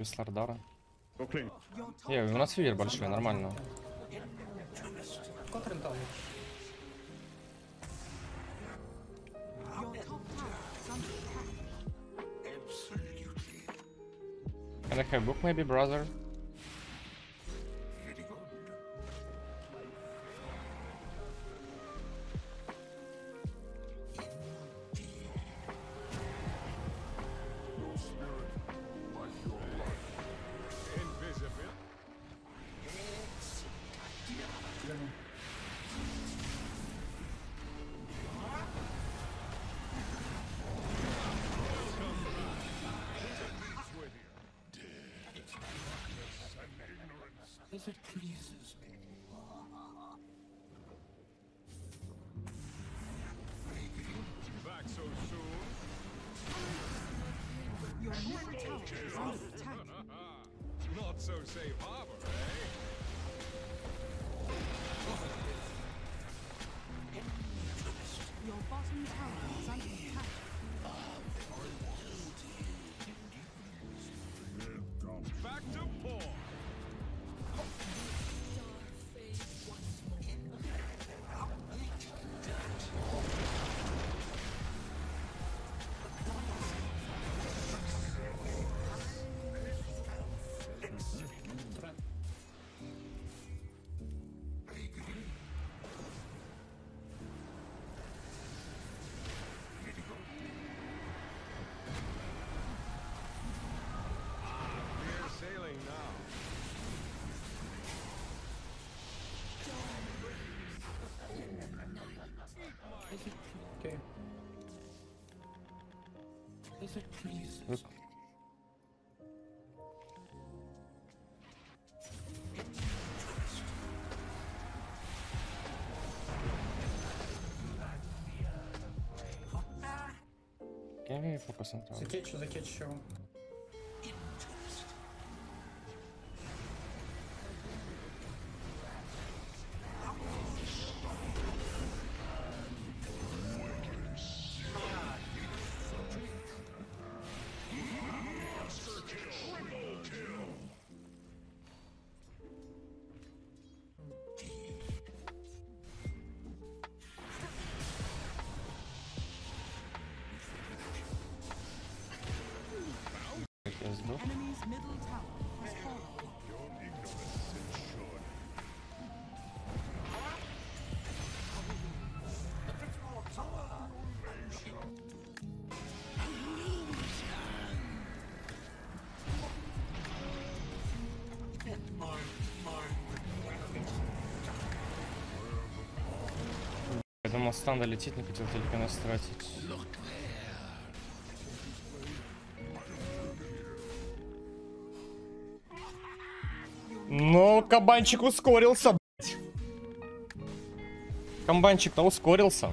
без Лардара. Не, у нас фивер большой, нормально. Can I have book maybe, brother? So safe harbor, eh? Окей. Look. Can we focus on tower? Закетчу, закетчу. Has fallen. Я думал, станда летит, не хотел телеканал тратить. Ну, кабанчик ускорился, блядь. Кабанчик-то ускорился.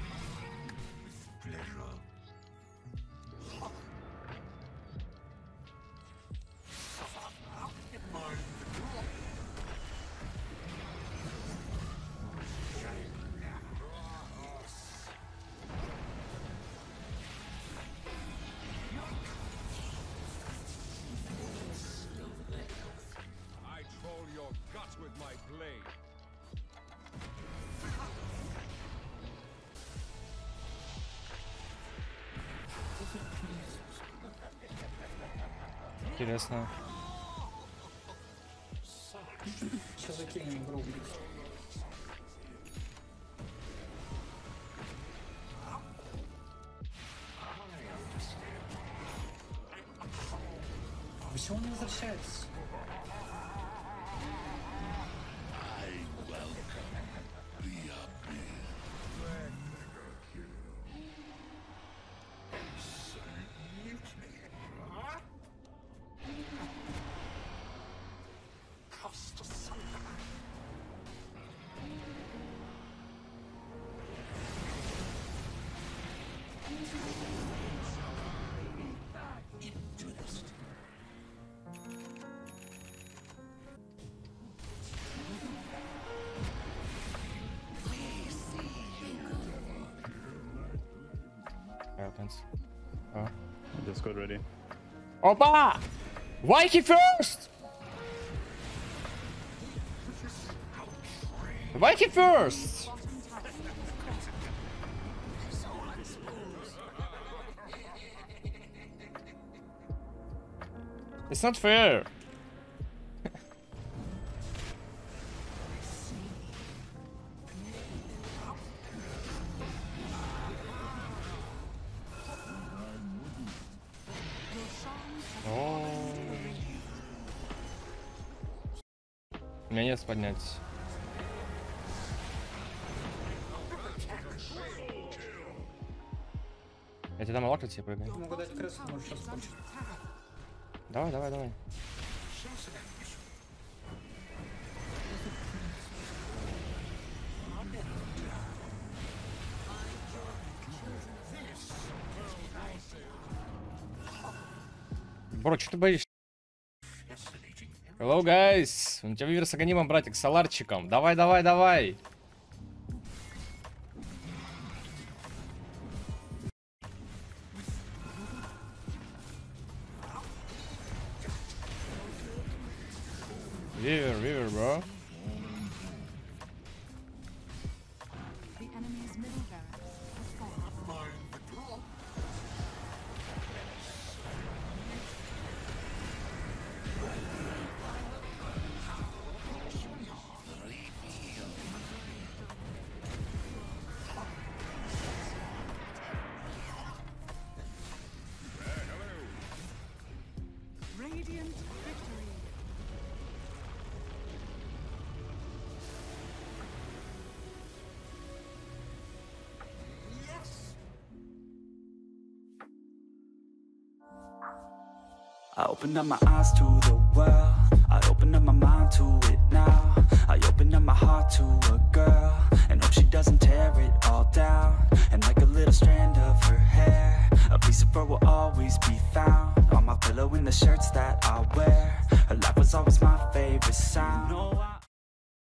Интересно. Сейчас закинем игру. Почему он не возвращается? good ready. Opa! Waiki first! Waiki first! It's not fair. У меня нет поднять. Я тебе дам локоть, тебе прыгай. Могу дать кресло, может сейчас хочет. Давай, давай, давай. Бро, что ты боишься? Hello, guys! У тебя вивер с аганимом, братик, с аларчиком. Давай, давай, давай! Вивер, вивер, бро. I opened up my eyes to the world. I opened up my mind to it now.